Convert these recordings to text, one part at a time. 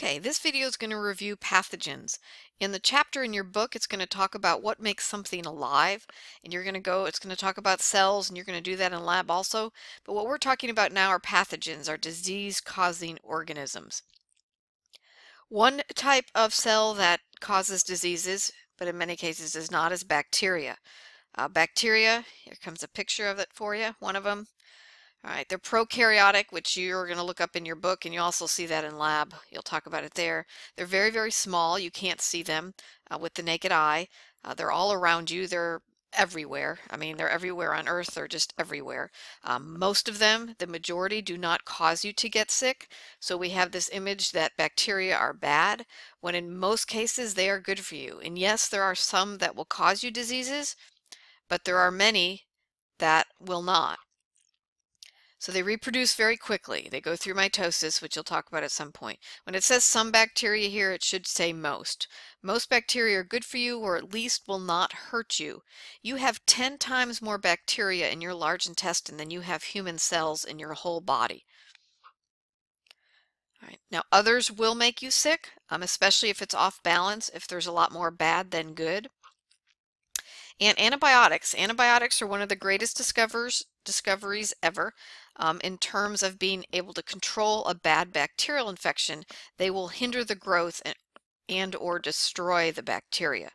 Okay, this video is going to review pathogens. In the chapter in your book, it's going to talk about what makes something alive, and you're going to go, it's going to talk about cells, and you're going to do that in lab also. But what we're talking about now are pathogens, are disease-causing organisms. One type of cell that causes diseases, but in many cases is not, is bacteria. Uh, bacteria, here comes a picture of it for you, one of them. All right, they're prokaryotic, which you're going to look up in your book, and you also see that in lab. You'll talk about it there. They're very, very small. You can't see them uh, with the naked eye. Uh, they're all around you. They're everywhere. I mean, they're everywhere on Earth. They're just everywhere. Um, most of them, the majority, do not cause you to get sick. So we have this image that bacteria are bad, when in most cases they are good for you. And yes, there are some that will cause you diseases, but there are many that will not. So they reproduce very quickly. They go through mitosis, which you'll talk about at some point. When it says some bacteria here, it should say most. Most bacteria are good for you or at least will not hurt you. You have 10 times more bacteria in your large intestine than you have human cells in your whole body. All right. Now others will make you sick, um, especially if it's off balance, if there's a lot more bad than good. And antibiotics. Antibiotics are one of the greatest discoveries discoveries ever. Um, in terms of being able to control a bad bacterial infection, they will hinder the growth and, and or destroy the bacteria.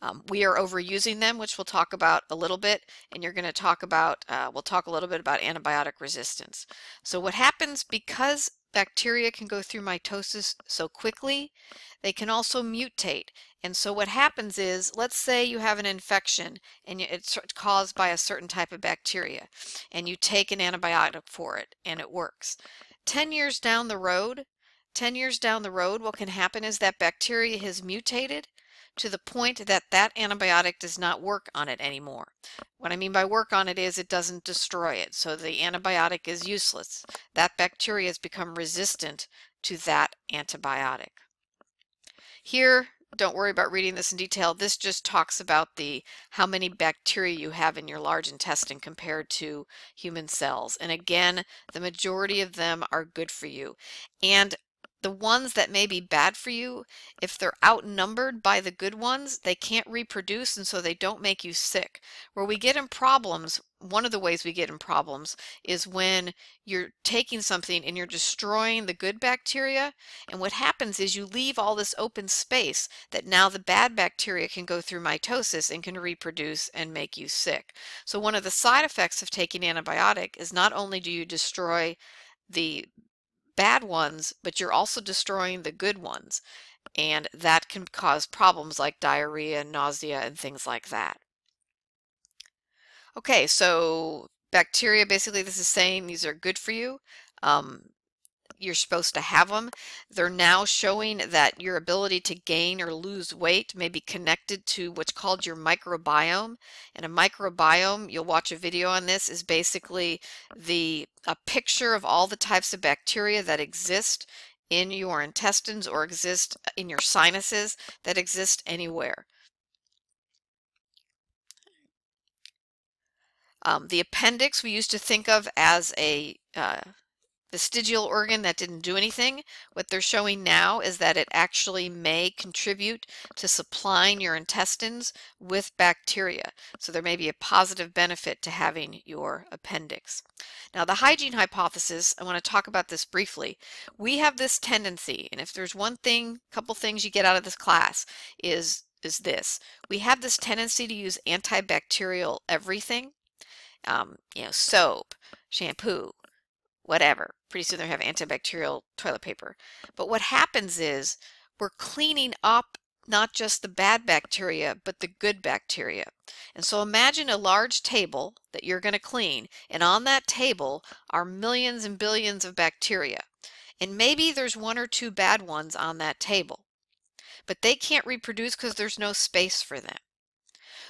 Um, we are overusing them, which we'll talk about a little bit, and you're going to talk about, uh, we'll talk a little bit about antibiotic resistance. So what happens because bacteria can go through mitosis so quickly, they can also mutate. And so what happens is, let's say you have an infection and it's caused by a certain type of bacteria, and you take an antibiotic for it and it works. 10 years down the road, 10 years down the road, what can happen is that bacteria has mutated to the point that that antibiotic does not work on it anymore. What I mean by work on it is it doesn't destroy it, so the antibiotic is useless. That bacteria has become resistant to that antibiotic. Here, don't worry about reading this in detail. This just talks about the how many bacteria you have in your large intestine compared to human cells. And again, the majority of them are good for you. And the ones that may be bad for you, if they're outnumbered by the good ones, they can't reproduce and so they don't make you sick. Where we get in problems, one of the ways we get in problems is when you're taking something and you're destroying the good bacteria and what happens is you leave all this open space that now the bad bacteria can go through mitosis and can reproduce and make you sick. So one of the side effects of taking antibiotic is not only do you destroy the bad ones, but you're also destroying the good ones. And that can cause problems like diarrhea, and nausea, and things like that. Okay, so bacteria, basically this is saying these are good for you. Um, you're supposed to have them. They're now showing that your ability to gain or lose weight may be connected to what's called your microbiome. And a microbiome, you'll watch a video on this, is basically the a picture of all the types of bacteria that exist in your intestines or exist in your sinuses that exist anywhere. Um, the appendix we used to think of as a uh, vestigial organ that didn't do anything. What they're showing now is that it actually may contribute to supplying your intestines with bacteria. So there may be a positive benefit to having your appendix. Now the hygiene hypothesis, I want to talk about this briefly. We have this tendency, and if there's one thing, couple things you get out of this class is is this. We have this tendency to use antibacterial everything. Um, you know, soap, shampoo, whatever. Pretty soon they have antibacterial toilet paper. But what happens is we're cleaning up not just the bad bacteria, but the good bacteria. And so imagine a large table that you're going to clean, and on that table are millions and billions of bacteria. And maybe there's one or two bad ones on that table, but they can't reproduce because there's no space for them.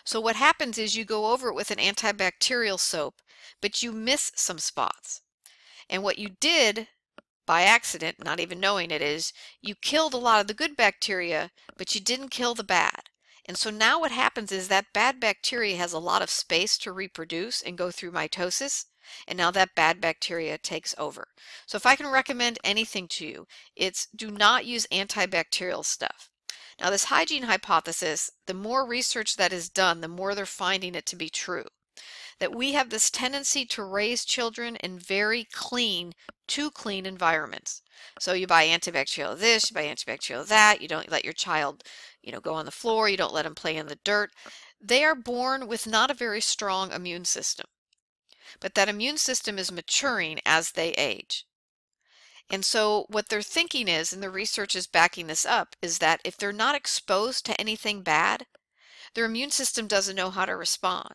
So what happens is you go over it with an antibacterial soap, but you miss some spots. And what you did by accident, not even knowing it is, you killed a lot of the good bacteria, but you didn't kill the bad. And so now what happens is that bad bacteria has a lot of space to reproduce and go through mitosis. And now that bad bacteria takes over. So if I can recommend anything to you, it's do not use antibacterial stuff. Now this hygiene hypothesis, the more research that is done, the more they're finding it to be true. That we have this tendency to raise children in very clean, too clean environments. So you buy antibacterial this, you buy antibacterial that, you don't let your child, you know, go on the floor, you don't let them play in the dirt. They are born with not a very strong immune system. But that immune system is maturing as they age. And so what they're thinking is, and the research is backing this up, is that if they're not exposed to anything bad, their immune system doesn't know how to respond.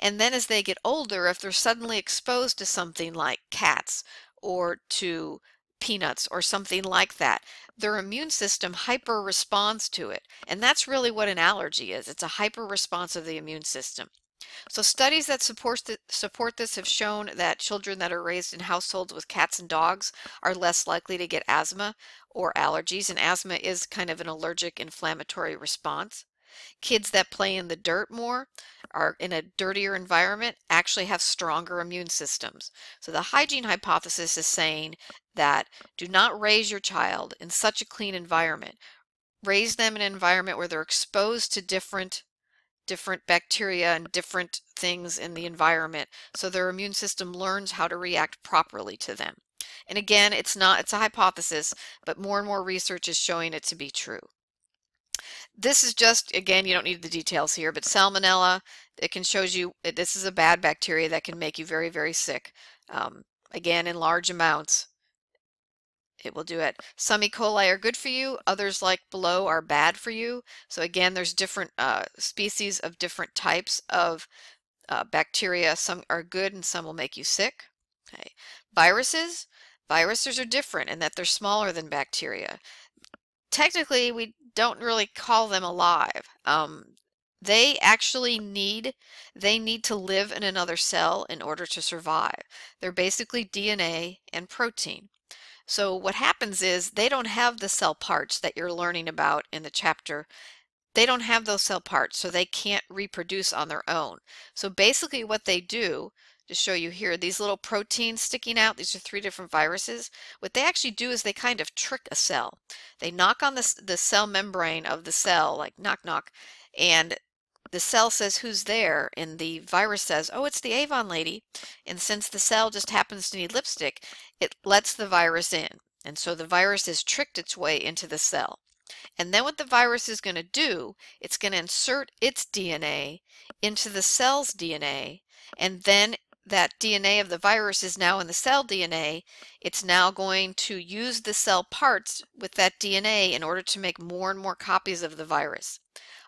And then as they get older, if they're suddenly exposed to something like cats or to peanuts or something like that, their immune system hyper responds to it. And that's really what an allergy is. It's a hyper response of the immune system. So studies that support, th support this have shown that children that are raised in households with cats and dogs are less likely to get asthma or allergies, and asthma is kind of an allergic inflammatory response. Kids that play in the dirt more are in a dirtier environment actually have stronger immune systems. So the hygiene hypothesis is saying that do not raise your child in such a clean environment. Raise them in an environment where they're exposed to different different bacteria and different things in the environment so their immune system learns how to react properly to them. And again, it's not it's a hypothesis, but more and more research is showing it to be true. This is just, again, you don't need the details here, but salmonella, it can show you, this is a bad bacteria that can make you very, very sick. Um, again, in large amounts it will do it. Some E. coli are good for you, others like below are bad for you. So again, there's different uh, species of different types of uh, bacteria. Some are good and some will make you sick. Okay. Viruses, viruses are different in that they're smaller than bacteria. Technically, we don't really call them alive. Um, they actually need they need to live in another cell in order to survive. They're basically DNA and protein. So what happens is they don't have the cell parts that you're learning about in the chapter. They don't have those cell parts, so they can't reproduce on their own. So basically what they do, to show you here, these little proteins sticking out, these are three different viruses. What they actually do is they kind of trick a cell. They knock on the, the cell membrane of the cell, like knock knock, and the cell says who's there and the virus says oh it's the Avon lady and since the cell just happens to need lipstick it lets the virus in and so the virus has tricked its way into the cell and then what the virus is going to do it's going to insert its DNA into the cell's DNA and then that DNA of the virus is now in the cell DNA, it's now going to use the cell parts with that DNA in order to make more and more copies of the virus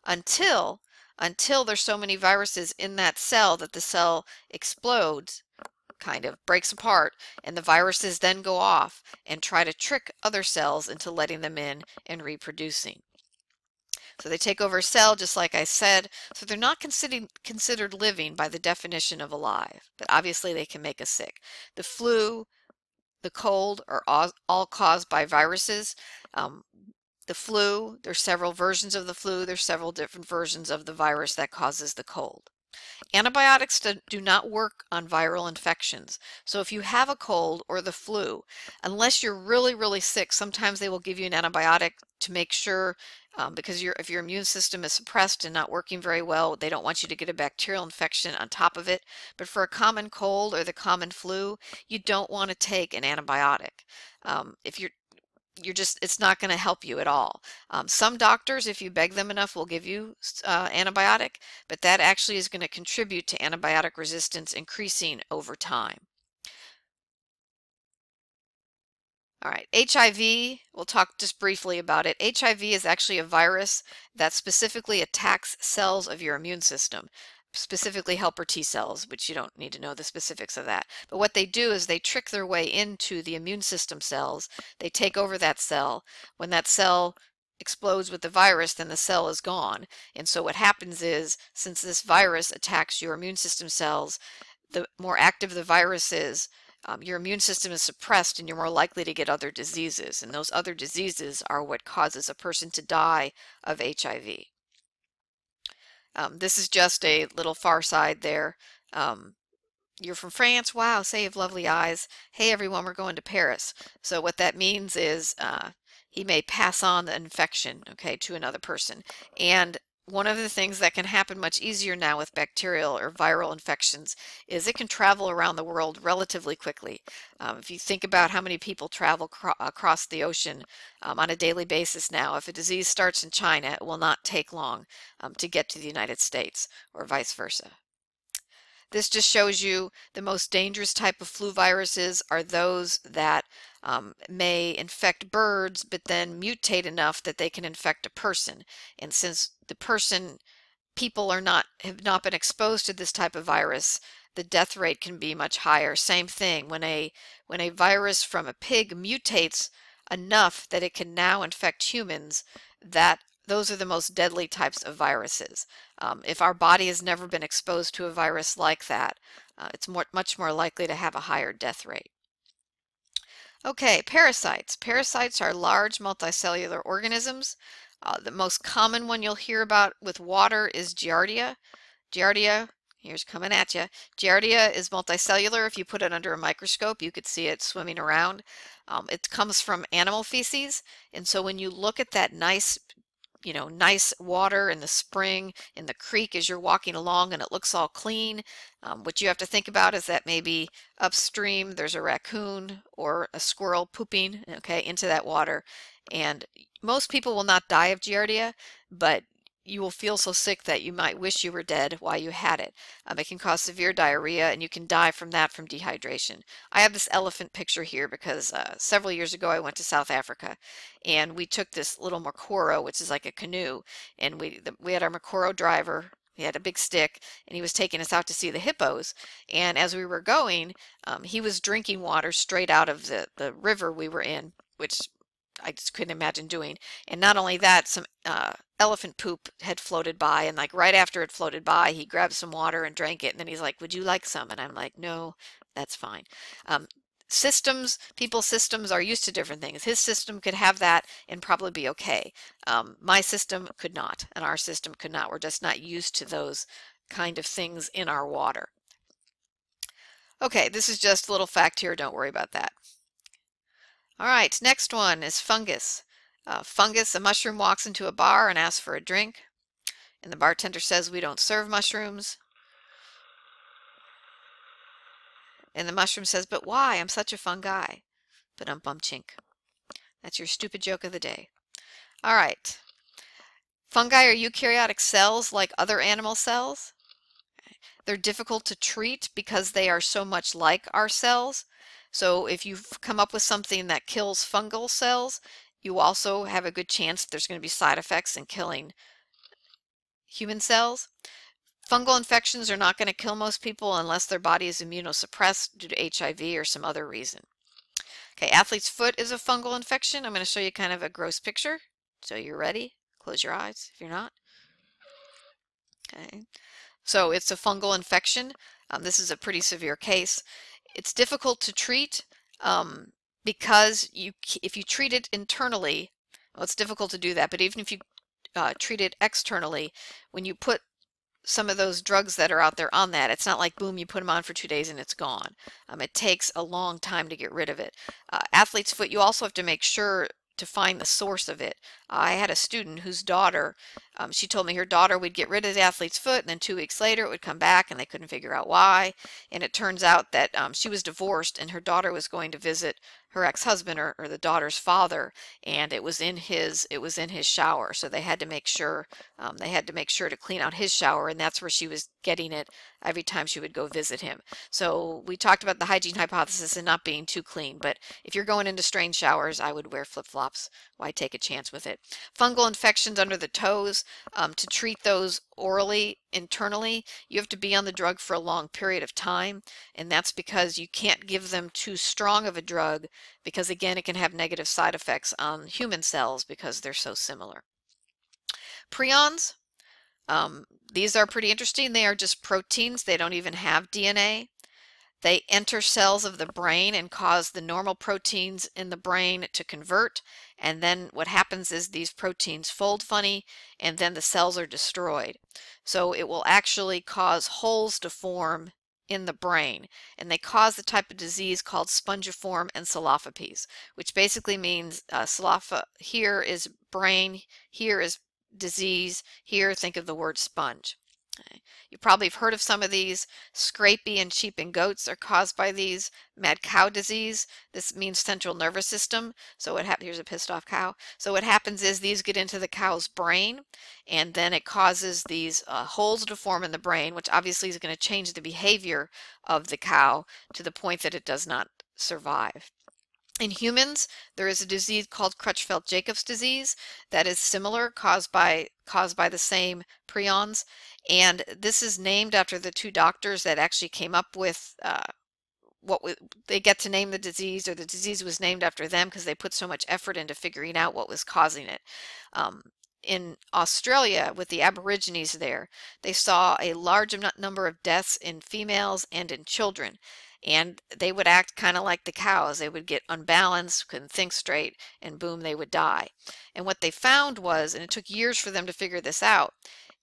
until until there's so many viruses in that cell that the cell explodes, kind of breaks apart, and the viruses then go off and try to trick other cells into letting them in and reproducing. So they take over a cell, just like I said. So they're not considered considered living by the definition of alive, but obviously they can make us sick. The flu, the cold are all, all caused by viruses. Um, the flu, there's several versions of the flu, there's several different versions of the virus that causes the cold. Antibiotics do not work on viral infections. So if you have a cold or the flu, unless you're really, really sick, sometimes they will give you an antibiotic to make sure, um, because your, if your immune system is suppressed and not working very well, they don't want you to get a bacterial infection on top of it. But for a common cold or the common flu, you don't want to take an antibiotic. Um, if you're you're just it's not going to help you at all. Um, some doctors, if you beg them enough, will give you uh, antibiotic, but that actually is going to contribute to antibiotic resistance increasing over time. All right, HIV, we'll talk just briefly about it. HIV is actually a virus that specifically attacks cells of your immune system specifically helper T cells, which you don't need to know the specifics of that. But what they do is they trick their way into the immune system cells. They take over that cell. When that cell explodes with the virus, then the cell is gone. And so what happens is, since this virus attacks your immune system cells, the more active the virus is, um, your immune system is suppressed and you're more likely to get other diseases. And those other diseases are what causes a person to die of HIV. Um, this is just a little far side there. Um, you're from France. Wow, have lovely eyes. Hey, everyone, we're going to Paris. So what that means is uh, he may pass on the infection, okay, to another person. And one of the things that can happen much easier now with bacterial or viral infections is it can travel around the world relatively quickly. Um, if you think about how many people travel across the ocean um, on a daily basis now, if a disease starts in China, it will not take long um, to get to the United States or vice versa. This just shows you the most dangerous type of flu viruses are those that um, may infect birds, but then mutate enough that they can infect a person. And since the person, people are not have not been exposed to this type of virus, the death rate can be much higher. Same thing when a when a virus from a pig mutates enough that it can now infect humans, that those are the most deadly types of viruses. Um, if our body has never been exposed to a virus like that, uh, it's more, much more likely to have a higher death rate. Okay, parasites. Parasites are large multicellular organisms. Uh, the most common one you'll hear about with water is Giardia. Giardia, here's coming at you. Giardia is multicellular. If you put it under a microscope, you could see it swimming around. Um, it comes from animal feces, and so when you look at that nice you know, nice water in the spring in the creek as you're walking along and it looks all clean. Um, what you have to think about is that maybe upstream there's a raccoon or a squirrel pooping, okay, into that water. And most people will not die of Giardia, but you will feel so sick that you might wish you were dead while you had it. Um, it can cause severe diarrhea and you can die from that from dehydration. I have this elephant picture here because uh, several years ago I went to South Africa and we took this little Mokoro, which is like a canoe, and we, the, we had our Mokoro driver he had a big stick and he was taking us out to see the hippos. And as we were going, um, he was drinking water straight out of the, the river we were in, which I just couldn't imagine doing. And not only that, some uh, elephant poop had floated by, and like right after it floated by, he grabbed some water and drank it. And then he's like, "Would you like some?" And I'm like, "No, that's fine." Um, systems, people's systems are used to different things. His system could have that and probably be okay. Um, my system could not, and our system could not. We're just not used to those kind of things in our water. Okay, this is just a little fact here. Don't worry about that. All right, next one is fungus. Uh, fungus, a mushroom walks into a bar and asks for a drink. And the bartender says, we don't serve mushrooms. And the mushroom says, but why? I'm such a fun guy. But um bum chink. That's your stupid joke of the day. All right. Fungi are eukaryotic cells like other animal cells. They're difficult to treat because they are so much like our cells. So if you've come up with something that kills fungal cells, you also have a good chance there's going to be side effects in killing human cells. Fungal infections are not going to kill most people unless their body is immunosuppressed due to HIV or some other reason. Okay, athlete's foot is a fungal infection. I'm going to show you kind of a gross picture. So you're ready. Close your eyes if you're not. Okay, so it's a fungal infection. Um, this is a pretty severe case. It's difficult to treat um, because you if you treat it internally, well, it's difficult to do that, but even if you uh, treat it externally, when you put some of those drugs that are out there on that, it's not like boom, you put them on for two days and it's gone. Um, it takes a long time to get rid of it. Uh, athlete's foot, you also have to make sure to find the source of it. I had a student whose daughter, um, she told me her daughter would get rid of the athlete's foot and then two weeks later it would come back and they couldn't figure out why. And it turns out that um, she was divorced and her daughter was going to visit her ex-husband or, or, the daughter's father and it was in his it was in his shower so they had to make sure um, they had to make sure to clean out his shower and that's where she was getting it every time she would go visit him so we talked about the hygiene hypothesis and not being too clean but if you're going into strange showers I would wear flip-flops why take a chance with it fungal infections under the toes um, to treat those orally internally, you have to be on the drug for a long period of time. And that's because you can't give them too strong of a drug because, again, it can have negative side effects on human cells because they're so similar. Prions, um, these are pretty interesting. They are just proteins. They don't even have DNA. They enter cells of the brain and cause the normal proteins in the brain to convert. And then what happens is these proteins fold funny and then the cells are destroyed. So it will actually cause holes to form in the brain and they cause the type of disease called spongiform encephalopathies, which basically means uh, here is brain, here is disease, here think of the word sponge. You probably have heard of some of these. Scrapie and sheep and goats are caused by these. Mad cow disease. This means central nervous system. So what happens? Here's a pissed off cow. So what happens is these get into the cow's brain, and then it causes these uh, holes to form in the brain, which obviously is going to change the behavior of the cow to the point that it does not survive. In humans, there is a disease called Creutzfeldt-Jacobs disease that is similar, caused by caused by the same prions, and this is named after the two doctors that actually came up with uh, what we, they get to name the disease, or the disease was named after them because they put so much effort into figuring out what was causing it. Um, in Australia, with the Aborigines there, they saw a large number of deaths in females and in children and they would act kind of like the cows. They would get unbalanced, couldn't think straight, and boom, they would die. And what they found was, and it took years for them to figure this out,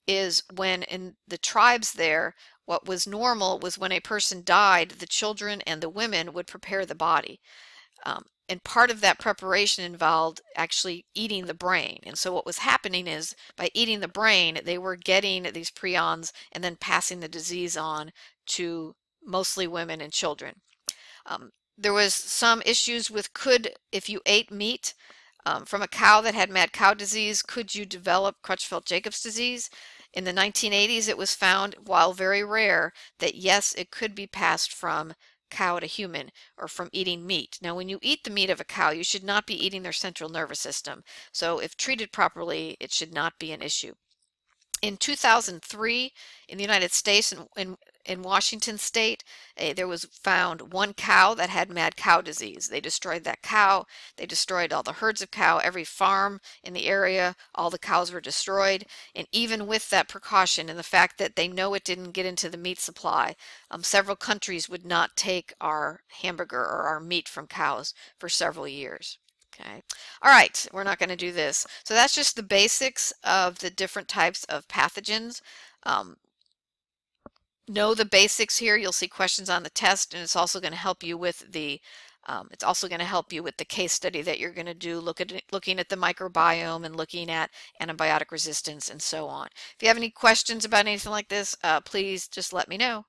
is when in the tribes there, what was normal was when a person died, the children and the women would prepare the body. Um, and part of that preparation involved actually eating the brain. And so what was happening is by eating the brain, they were getting these prions and then passing the disease on to mostly women and children. Um, there was some issues with could, if you ate meat um, from a cow that had mad cow disease, could you develop Creutzfeldt-Jacobs disease? In the 1980s, it was found, while very rare, that yes, it could be passed from cow to human or from eating meat. Now, when you eat the meat of a cow, you should not be eating their central nervous system. So if treated properly, it should not be an issue. In 2003, in the United States, in, in, in Washington state, uh, there was found one cow that had mad cow disease. They destroyed that cow. They destroyed all the herds of cow. Every farm in the area, all the cows were destroyed. And even with that precaution and the fact that they know it didn't get into the meat supply, um, several countries would not take our hamburger or our meat from cows for several years. Okay. All right, we're not going to do this. So that's just the basics of the different types of pathogens. Um, know the basics here. You'll see questions on the test, and it's also going to help you with the um, it's also going to help you with the case study that you're going to do, look at looking at the microbiome and looking at antibiotic resistance and so on. If you have any questions about anything like this, uh, please just let me know.